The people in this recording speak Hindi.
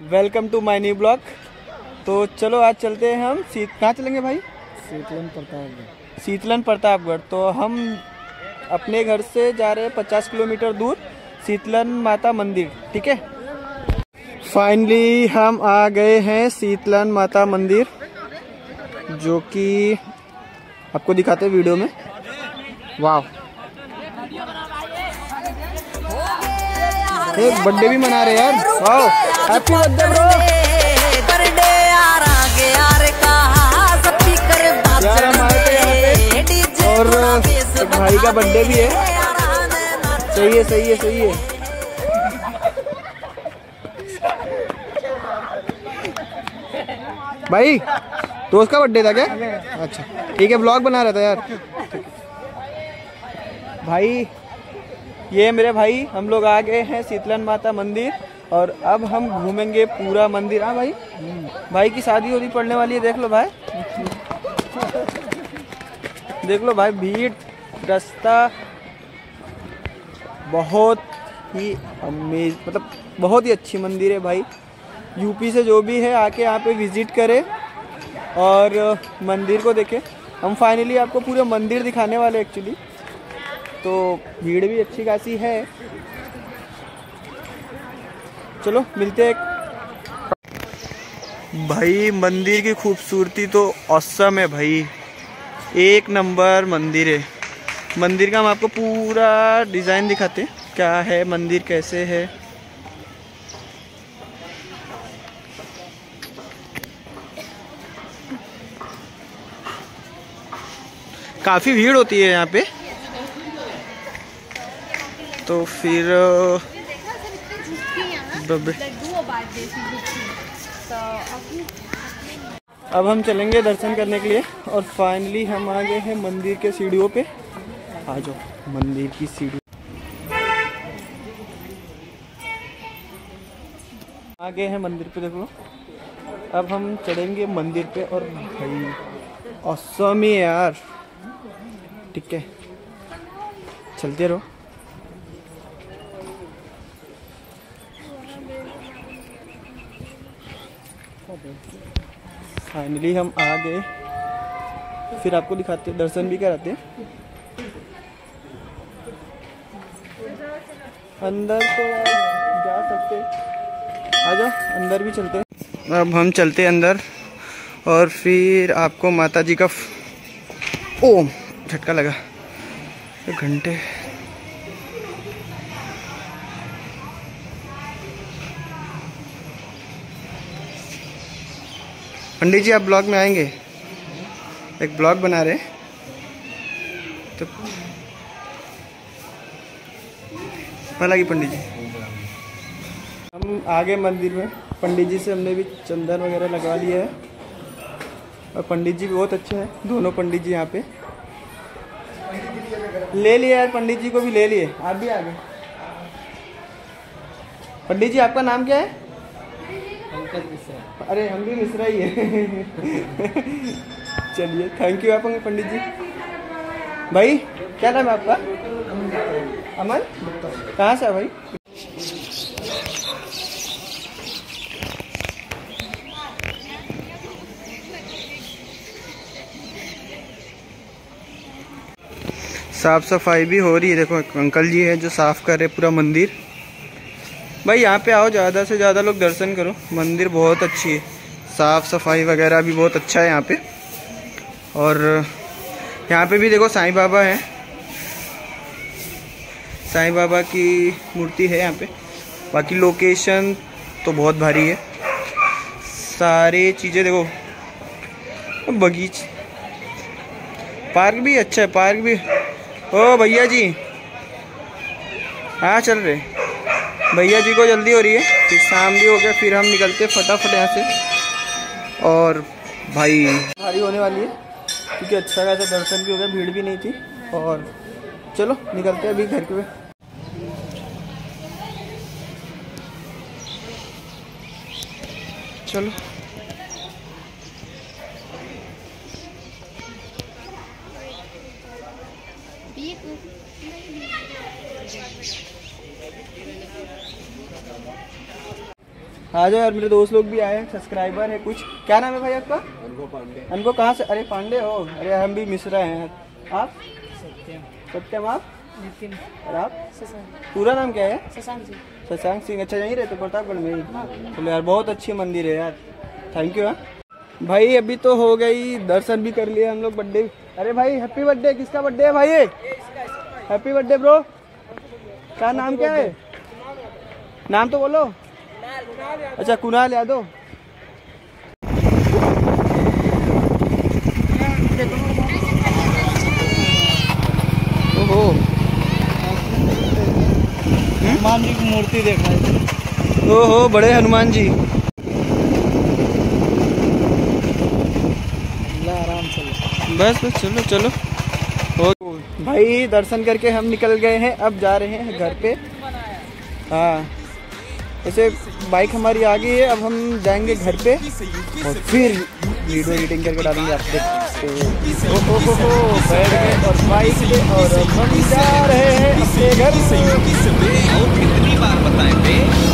Welcome to my new blog. तो चलो आज चलते हैं हम। सीत कहाँ चलेंगे भाई? सीतलन प्रतापगढ़ शीतलन प्रतापगढ़। तो हम अपने घर से जा रहे हैं पचास किलोमीटर दूर शीतलन माता मंदिर ठीक है? फाइनली हम आ गए हैं शीतलन माता मंदिर जो कि आपको दिखाते हैं वीडियो में। वाह एक बर्थडे भी मना रहे यार। वाह हैप्पी बर्थडे ब्रो बर्थडे यार आगे यार कहा स्पीकर यार हम आए थे यहाँ पे। और एक भाई का बर्थडे भी है। सही है सही है सही है। भाई दोस्त का बर्थडे था क्या? अच्छा ठीक है ब्लॉग बना रहा था यार। भाई ये मेरे भाई, हम लोग आ गए हैं शीतलन माता मंदिर और अब हम घूमेंगे पूरा मंदिर। हाँ भाई भाई की शादी होती पड़ने वाली है, देख लो भाई। देख लो भाई, भीड़, रास्ता बहुत ही अमेज मतलब बहुत ही अच्छी मंदिर है भाई। यूपी से जो भी है, आके यहाँ पे विज़िट करे और मंदिर को देखे। हम फाइनली आपको पूरे मंदिर दिखाने वाले एक्चुअली तो भीड़ भी अच्छी खासी है। चलो, मिलते हैं। भाई, मंदिर की खूबसूरती तो औसम है भाई। एक नंबर मंदिर है। मंदिर का हम आपको पूरा डिज़ाइन दिखाते क्या है, मंदिर कैसे है। काफ़ी भीड़ होती है यहाँ पे। तो फिर अब हम चलेंगे दर्शन करने के लिए और फाइनली हम आ गए हैं मंदिर के सीढ़ियों पे। आ जाओ, मंदिर की सीढ़ी। आ गए हैं मंदिर पे, देख। लो अब हम चढ़ेंगे मंदिर पे और भाई औसम यार। ठीक है। चलते रहो। फाइनली हम आ गए। फिर आपको दिखाते हैं दर्शन भी कराते हैं। अंदर तो जा सकते आ जाओ, अंदर भी चलते अब हम चलते अंदर, और फिर आपको माता जी का ओम, झटका लगा। घंटे। पंडित जी, आप ब्लॉग में आएँगे। एक ब्लॉग बना रहे तो भला की पंडित जी। हम आगे मंदिर में, पंडित जी से हमने भी चंदन वगैरह लगवा लिया है। और पंडित जी बहुत अच्छे हैं, दोनों पंडित जी यहाँ पे। ले लिए यार, पंडित जी को भी ले लिए। आप भी आ गए पंडित जी, आपका नाम क्या है? अरे, हम भी मिश्रा ही है। चलिए थैंक यू आप पंडित जी। भाई, क्या नाम है आपका? अमन। कहाँ से भाई? साफ़ सफ़ाई भी हो रही है। देखो, अंकल जी है जो साफ़ कर रहे पूरा मंदिर। भाई, यहाँ पे आओ, ज़्यादा से ज़्यादा लोग दर्शन करो। मंदिर बहुत अच्छी है। साफ़ सफ़ाई वगैरह भी बहुत अच्छा है यहाँ पे। और यहाँ पे भी देखो, साईं बाबा है। साईं बाबा की मूर्ति है यहाँ पे। बाकी लोकेशन तो बहुत भारी है। सारे चीज़ें देखो। बगीच। पार्क भी अच्छा है, पार्क भी। ओ, भैया जी। हाँ चल रहे भैया जी को जल्दी हो रही है। फिर शाम भी हो गया, फिर हम निकलते फटाफट यहाँ से। और भाई, भारी होने वाली है, क्योंकि अच्छा खासा दर्शन भी हो गया, भीड़ भी नहीं थी। और चलो, निकलते हैं अभी घर के चलो। आ जाओ यार मेरे दोस्त लोग भी आए हैं सब्सक्राइबर है कुछ। क्या नाम है भाई आपका? अनको कहाँ से? अरे पांडे हो अरे हम भी मिश्रा हैं। आप? सत्यम। आप? नितिन। और आप? पूरा नाम क्या है? शशांक जी शशांक सिंह। अच्छा यहीं रहते प्रतापगढ़ में ही? चलो यार बहुत अच्छी मंदिर है यार। थैंक यू हाँ। भाई अभी तो हो गई दर्शन भी कर लिए हम लोग बर्थडे। अरे भाई हैप्पी बर्थडे किसका बर्थडे है भाई हैप्पी बर्थडे ब्रो क्या नाम क्या है? नाम तो बोलो। अच्छा कुणाल यादव? ओहो। हनुमान जी की मूर्ति देखा है। ओहो बड़े हनुमान जी। आराम से बस बस चलो चलो। भाई दर्शन करके हम निकल गए हैं। अब जा रहे हैं घर पे। हाँ। ऐसे बाइक हमारी आ गई है अब हम जाएँगे घर पे और फिर वीडियो एडिटिंग करके डालेंगे आप देख सकते ओ बैठ गए और बाइक पे और हम जा रहे हैं अपने घर। ठंडी